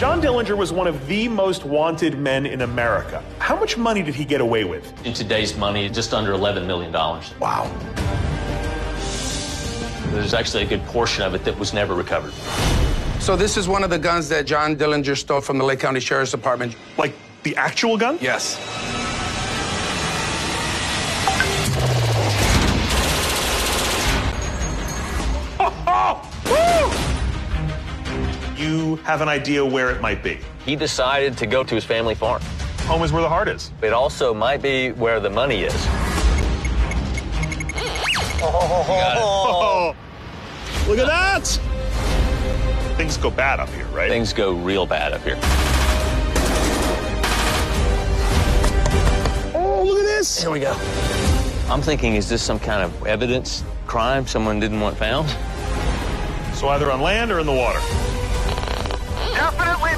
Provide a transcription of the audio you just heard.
John Dillinger was one of the most wanted men in America. How much money did he get away with? In today's money, just under $11 million. Wow. There's actually a good portion of it that was never recovered. So this is one of the guns that John Dillinger stole from the Lake County Sheriff's Department. Like the actual gun? Yes. You have an idea where it might be. He decided to go to his family farm. Home is where the heart is. It also might be where the money is. Oh, look at that! Things go bad up here, right? Things go real bad up here. Oh, look at this! Here we go. I'm thinking, is this some kind of evidence crime someone didn't want found? So either on land or in the water. Definitely